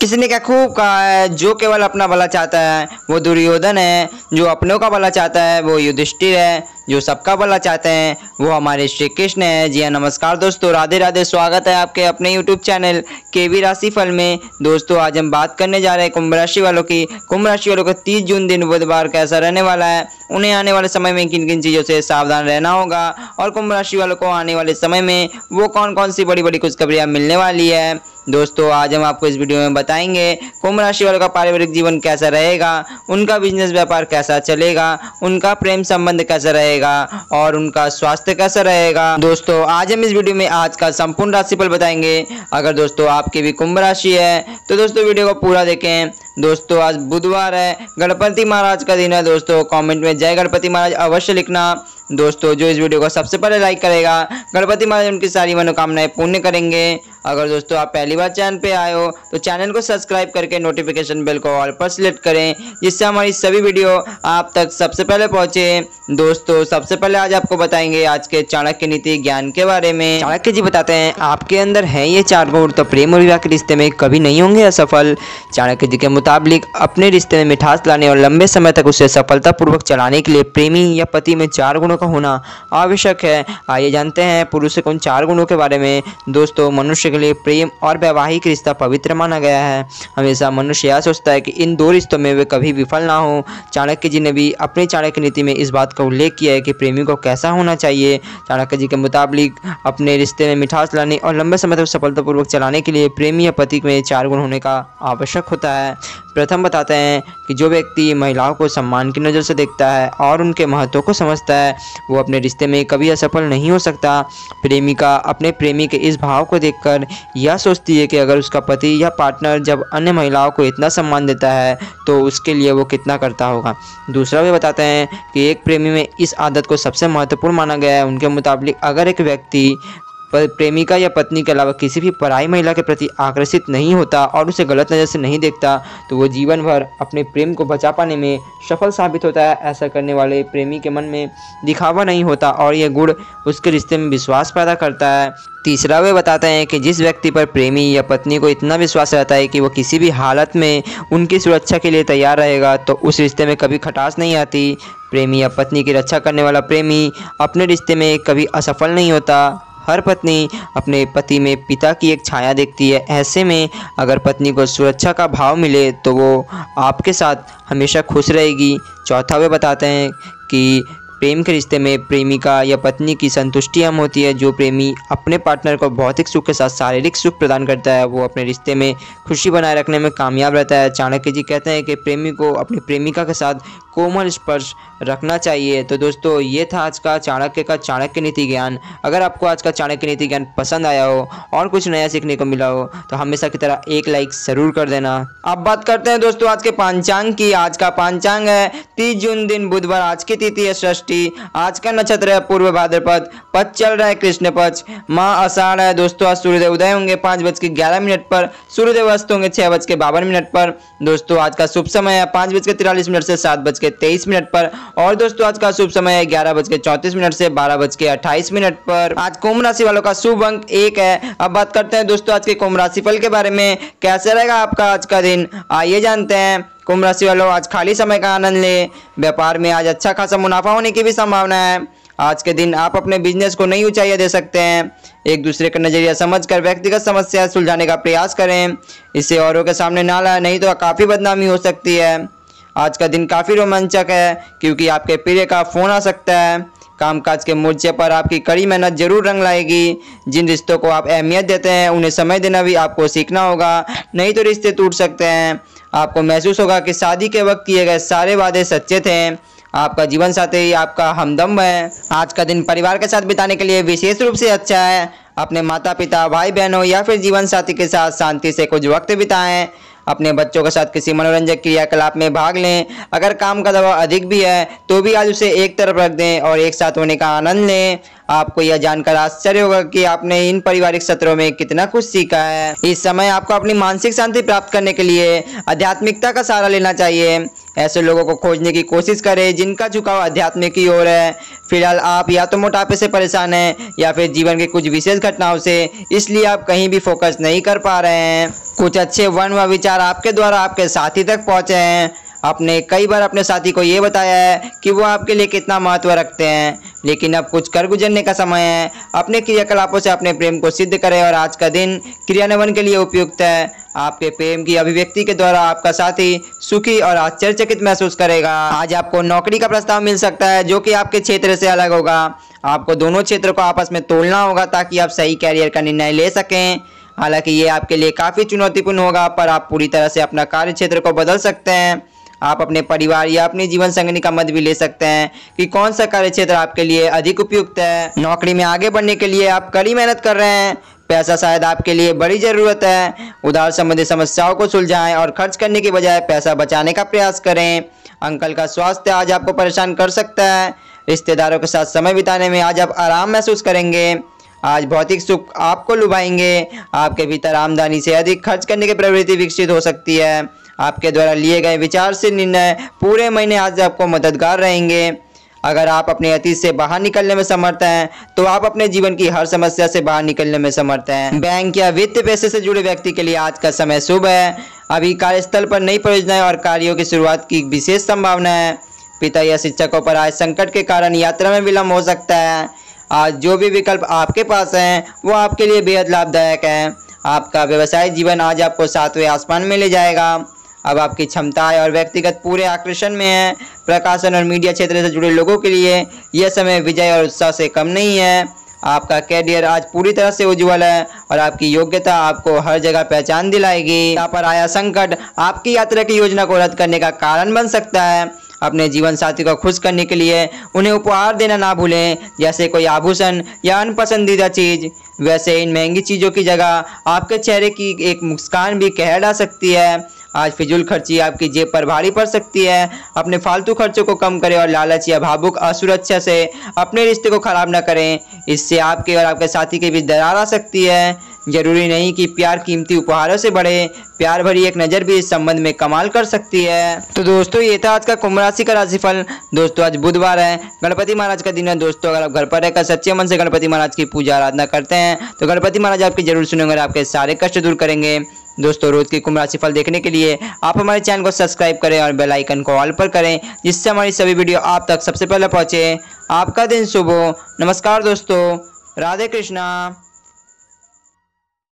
किसी ने क्या खूब कहा है, जो केवल अपना भला चाहता है, वो दुर्योधन है, जो अपनों का भला चाहता है, वो युधिष्ठिर है, जो सबका भला चाहते हैं, वो हमारे श्री कृष्ण है। जी हाँ नमस्कार दोस्तों, राधे राधे, स्वागत है आपके अपने यूट्यूब चैनल के वी राशि फल में। दोस्तों, आज हम बात करने जा रहे हैं कुंभ राशि वालों की। कुंभ राशि वालों का तीस जून दिन बुधवार कैसा रहने वाला है। उन्हें आने वाले समय में किन किन चीज़ों से सावधान रहना होगा और कुंभ राशि वालों को आने वाले समय में वो कौन कौन सी बड़ी बड़ी खुशखबरियाँ मिलने वाली है। दोस्तों, आज हम आपको इस वीडियो में बताएँगे कुंभ राशि वालों का पारिवारिक जीवन कैसा रहेगा, उनका बिज़नेस व्यापार कैसा चलेगा, उनका प्रेम संबंध कैसा रहेगा और उनका स्वास्थ्य कैसा रहेगा। दोस्तों, आज हम इस वीडियो में आज का संपूर्ण राशिफल बताएँगे। अगर दोस्तों, आपकी भी कुंभ राशि है तो दोस्तों, वीडियो को पूरा देखें। दोस्तों, आज बुधवार है। गणपति महाराज का दिन है दोस्तों। कमेंट में जय गणपति महाराज अवश्य लिखना। दोस्तों, जो इस वीडियो को सबसे पहले लाइक करेगा, गणपति महाराज उनकी सारी मनोकामनाएँ पूर्ण करेंगे। अगर दोस्तों आप पहली बार चैनल पे आए हो तो चैनल को सब्सक्राइब करके नोटिफिकेशन बेल को ऑल पर सिलेक्ट करें, जिससे हमारी सभी वीडियो आप तक सबसे पहले पहुँचे। दोस्तों, सबसे पहले आज आपको बताएँगे आज के चाणक्य नीति ज्ञान के बारे में। चाणक्य जी बताते हैं, आपके अंदर है ये चार गुण तो प्रेम और विवाह के रिश्ते में कभी नहीं होंगे असफल। चाणक्य जी के मुताबिक अपने रिश्ते में मिठास लाने और लंबे समय तक उसे सफलतापूर्वक चलाने के लिए प्रेमी या पति में चार गुणों का होना आवश्यक है। आइए जानते हैं पुरुष के उन चार गुणों के बारे में। दोस्तों, मनुष्य के लिए प्रेम और वैवाहिक रिश्ता पवित्र माना गया है। हमेशा मनुष्य यह सोचता है कि इन दो रिश्तों में वे कभी विफल ना हो। चाणक्य जी ने भी अपनी चाणक्य नीति में इस बात का उल्लेख किया है कि प्रेमी को कैसा होना चाहिए। चाणक्य जी के मुताबिक अपने रिश्ते में मिठास लाने और लंबे समय तक सफलतापूर्वक चलाने के लिए प्रेमी या पति में चार गुण होने का आवश्यक होता है। प्रथम बताते हैं कि जो व्यक्ति महिलाओं को सम्मान की नज़र से देखता है और उनके महत्व को समझता है, वो अपने रिश्ते में कभी असफल नहीं हो सकता। प्रेमिका अपने प्रेमी के इस भाव को देखकर यह सोचती है कि अगर उसका पति या पार्टनर जब अन्य महिलाओं को इतना सम्मान देता है तो उसके लिए वो कितना करता होगा। दूसरा भी बताते हैं कि एक प्रेमी में इस आदत को सबसे महत्वपूर्ण माना गया है। उनके मुताबिक अगर एक व्यक्ति पर प्रेमिका या पत्नी के अलावा किसी भी पराई महिला के प्रति आकर्षित नहीं होता और उसे गलत नज़र से नहीं देखता तो वो जीवन भर अपने प्रेम को बचा पाने में सफल साबित होता है। ऐसा करने वाले प्रेमी के मन में दिखावा नहीं होता और यह गुण उसके रिश्ते में विश्वास पैदा करता है। तीसरा, वे बताते हैं कि जिस व्यक्ति पर प्रेमी या पत्नी को इतना विश्वास रहता है कि वो किसी भी हालत में उनकी सुरक्षा के लिए तैयार रहेगा तो उस रिश्ते में कभी खटास नहीं आती। प्रेमी या पत्नी की रक्षा करने वाला प्रेमी अपने रिश्ते में कभी असफल नहीं होता। हर पत्नी अपने पति में पिता की एक छाया देखती है। ऐसे में अगर पत्नी को सुरक्षा का भाव मिले तो वो आपके साथ हमेशा खुश रहेगी। चौथा वे बताते हैं कि प्रेम के रिश्ते में प्रेमिका या पत्नी की संतुष्टि हम होती है। जो प्रेमी अपने पार्टनर को भौतिक सुख के साथ शारीरिक सुख प्रदान करता है, वो अपने रिश्ते में खुशी बनाए रखने में कामयाब रहता है। चाणक्य जी कहते हैं कि प्रेमी को अपनी प्रेमिका के साथ कोमल स्पर्श रखना चाहिए। तो दोस्तों, ये था आज का चाणक्य का चाणक्य नीति ज्ञान। अगर आपको आज का चाणक्य नीति ज्ञान पसंद आया हो और कुछ नया सीखने को मिला हो तो हमेशा की तरह एक लाइक ज़रूर कर देना। अब बात करते हैं दोस्तों, आज के पांचांग की। आज का पांचांग है, तीस जून दिन बुधवार। आज की तिथि है षष्ठी। आज का नक्षत्र है, पूर्व भाद्रपद। पद चल रहा है कृष्ण पक्ष माँ अषाढ़ है, दोस्तों, आज सूर्यदेव उदय होंगे पाँच बज के ग्यारह मिनट पर। सूर्यदेव अस्त होंगे छह बज के बावन मिनट पर। दोस्तों, आज का शुभ समय है, पाँच बज के तिरालीस मिनट से सात बज के तेईस मिनट पर। और दोस्तों, आज का शुभ समय है, ग्यारह बज के चौंतीस मिनट से बारह बज के अट्ठाईस मिनट पर। आज कुंभ राशि वालों का शुभ अंक एक है। अब बात करते हैं दोस्तों, आज के कुंभ राशि फल के बारे में। कैसे रहेगा आपका आज का दिन? आइए जानते हैं। कुंभ राशि वालों, आज खाली समय का आनंद लें। व्यापार में आज अच्छा खासा मुनाफा होने की भी संभावना है। आज के दिन आप अपने बिज़नेस को नई ऊंचाइयाँ दे सकते हैं। एक दूसरे का नज़रिया समझकर व्यक्तिगत समस्याएँ सुलझाने का प्रयास करें। इसे औरों के सामने ना लाए, नहीं तो काफ़ी बदनामी हो सकती है। आज का दिन काफ़ी रोमांचक है, क्योंकि आपके प्रिय का फ़ोन आ सकता है। कामकाज के मोर्चे पर आपकी कड़ी मेहनत ज़रूर रंग लाएगी। जिन रिश्तों को आप अहमियत देते हैं, उन्हें समय देना भी आपको सीखना होगा। नहीं तो रिश्ते टूट सकते हैं। आपको महसूस होगा कि शादी के वक्त किए गए सारे वादे सच्चे थे। आपका जीवन साथी, आपका हमदम है। आज का दिन परिवार के साथ बिताने के लिए विशेष रूप से अच्छा है। अपने माता पिता भाई बहनों या फिर जीवन साथी के साथ शांति से कुछ वक्त बिताएँ। अपने बच्चों के साथ किसी मनोरंजक क्रियाकलाप में भाग लें। अगर काम का दबाव अधिक भी है तो भी आज उसे एक तरफ़ रख दें और एक साथ होने का आनंद लें। आपको यह जानकर आश्चर्य होगा कि आपने इन पारिवारिक सत्रों में कितना कुछ सीखा है। इस समय आपको अपनी मानसिक शांति प्राप्त करने के लिए आध्यात्मिकता का सहारा लेना चाहिए। ऐसे लोगों को खोजने की कोशिश करें जिनका झुकाव आध्यात्मिक की ओर है। फ़िलहाल आप या तो मोटापे से परेशान हैं या फिर जीवन के कुछ विशेष घटनाओं से, इसलिए आप कहीं भी फोकस नहीं कर पा रहे हैं। कुछ अच्छे वन व विचार आपके द्वारा आपके साथी तक पहुँचे हैं। आपने कई बार अपने साथी को ये बताया है कि वो आपके लिए कितना महत्व रखते हैं। लेकिन अब कुछ कर गुजरने का समय है। अपने क्रियाकलापों से अपने प्रेम को सिद्ध करें और आज का दिन क्रियान्वयन के लिए उपयुक्त है। आपके प्रेम की अभिव्यक्ति के द्वारा आपका साथी सुखी और आश्चर्यचकित महसूस करेगा। आज आपको नौकरी का प्रस्ताव मिल सकता है, जो कि आपके क्षेत्र से अलग होगा। आपको दोनों क्षेत्रों को आपस में तोड़ना होगा ताकि आप सही कैरियर का निर्णय ले सकें। हालाँकि ये आपके लिए काफ़ी चुनौतीपूर्ण होगा, पर आप पूरी तरह से अपना कार्य क्षेत्र को बदल सकते हैं। आप अपने परिवार या अपने जीवन संगनी का मत भी ले सकते हैं कि कौन सा कार्य क्षेत्र आपके लिए अधिक उपयुक्त है। नौकरी में आगे बढ़ने के लिए आप कड़ी मेहनत कर रहे हैं। पैसा शायद आपके लिए बड़ी ज़रूरत है। उधार संबंधी समस्याओं को सुलझाएँ और खर्च करने के बजाय पैसा बचाने का प्रयास करें। अंकल का स्वास्थ्य आज आपको परेशान कर सकता है। रिश्तेदारों के साथ समय बिताने में आज आप आराम महसूस करेंगे। आज भौतिक सुख आपको लुभाएँगे। आपके भीतर आमदनी से अधिक खर्च करने की प्रवृत्ति विकसित हो सकती है। आपके द्वारा लिए गए विचार से निर्णय पूरे महीने आज आपको मददगार रहेंगे। अगर आप अपने अतीत से बाहर निकलने में समर्थ हैं तो आप अपने जीवन की हर समस्या से बाहर निकलने में समर्थ हैं। बैंक या वित्त पैसे से जुड़े व्यक्ति के लिए आज का समय शुभ है। अभी कार्यस्थल पर नई परियोजनाएँ और कार्यों की शुरुआत की विशेष संभावना है। पिता या शिक्षकों पर आज संकट के कारण यात्रा में विलम्ब हो सकता है। आज जो भी विकल्प आपके पास हैं, वो आपके लिए बेहद लाभदायक है। आपका व्यवसाय जीवन आज आपको सातवें आसमान में ले जाएगा। अब आपकी क्षमताएँ और व्यक्तिगत पूरे आकर्षण में है। प्रकाशन और मीडिया क्षेत्र से जुड़े लोगों के लिए यह समय विजय और उत्साह से कम नहीं है। आपका कैरियर आज पूरी तरह से उज्जवल है और आपकी योग्यता आपको हर जगह पहचान दिलाएगी। यहाँ पर आया संकट आपकी यात्रा की योजना को रद्द करने का कारण बन सकता है। अपने जीवन साथी को खुश करने के लिए उन्हें उपहार देना ना भूलें, जैसे कोई आभूषण या अनपसंदीदा चीज़। वैसे इन महँगी चीज़ों की जगह आपके चेहरे की एक मुस्कान भी कह डाल सकती है। आज फिजूल खर्ची आपकी जेब पर भारी पड़ सकती है। अपने फालतू खर्चों को कम करें और लालच या भावुक असुरक्षा से अपने रिश्ते को खराब ना करें। इससे आपके और आपके साथी के बीच दरार आ सकती है। ज़रूरी नहीं कि प्यार कीमती उपहारों से बढ़े। प्यार भरी एक नज़र भी इस संबंध में कमाल कर सकती है। तो दोस्तों, ये था आज का कुंभ राशि का राशिफल। दोस्तों, आज बुधवार है। गणपति महाराज का दिन है। दोस्तों, अगर आप घर पर रहकर सच्चे मन से गणपति महाराज की पूजा आराधना करते हैं तो गणपति महाराज आपकी ज़रूर सुनेंगे और आपके सारे कष्ट दूर करेंगे। दोस्तों रोज की कुंभ राशिफल देखने के लिए आप हमारे चैनल को सब्सक्राइब करें और बेल आइकन को ऑल पर करें, जिससे हमारी सभी वीडियो आप तक सबसे पहले पहुँचे। आपका दिन शुभ हो। नमस्कार दोस्तों। राधे कृष्णा।